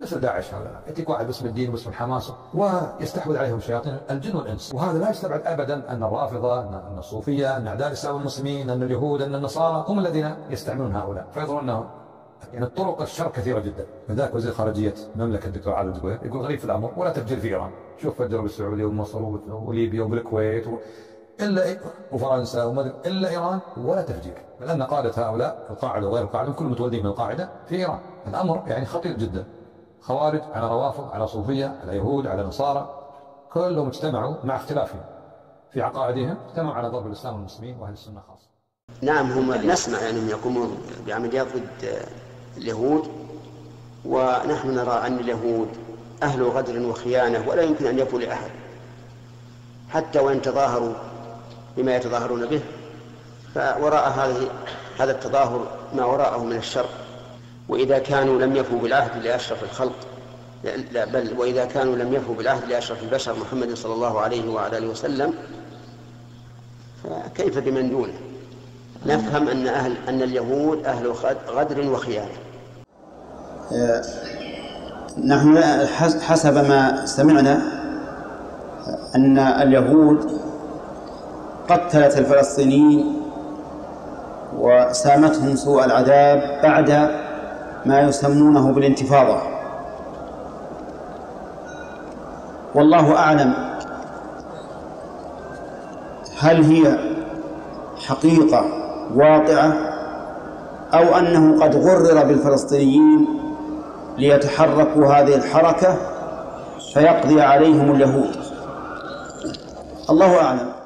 مثل داعش هذا. يأتيك واحد باسم الدين واسم الحماس ويستحوذ عليهم شياطين الجن والإنس. وهذا لا يستبعد أبدا أن الرافضة أن الصوفية أن أعداء الإسلام والمسلمين أن اليهود أن النصارى هم الذين يستعملون هؤلاء. فيظنون أنهم يعني الطرق الشر كثيرة جدا. لذلك وزير خارجية المملكة الدكتور عادل الدقوير يقول غريب في الأمر ولا تفجير في إيران. شوف فجروا بالسعودية ومصر وليبيا وبالكويت و... إلا وفرنسا ومدري إلا إيران ولا تفجير. لأن قادة هؤلاء القاعدة وغير القاعدة كلهم متولدين من القاعدة في إيران. الأمر يعني خطير جدا. خوارج على روافض على صوفية على يهود على نصارى كلهم اجتمعوا مع اختلافهم في عقائدهم اجتمعوا على ضرب الإسلام والمسلمين وأهل السنة خاصة. نعم هم نسمع أنهم يقومون بعمليات ضد اليهود ونحن نرى أن اليهود أهل غدر وخيانة ولا يمكن أن يفوا لأحد حتى وإن تظاهروا بما يتظاهرون به فوراء هذه هذا التظاهر ما وراءه من الشر. وإذا كانوا لم يفوا بالعهد لأشرف الخلق لا بل وإذا كانوا لم يفوا بالعهد لأشرف البشر محمد صلى الله عليه وعلى آله وسلم فكيف بمن دونه؟ نفهم أن أهل أن اليهود أهل غدر وخيانة. نحن حسب ما سمعنا أن اليهود قتلت الفلسطينيين وسامتهم سوء العذاب بعد ما يسمونه بالانتفاضة. والله أعلم هل هي حقيقة واقعة أو أنه قد غرر بالفلسطينيين ليتحركوا هذه الحركة فيقضي عليهم اليهود. الله أعلم.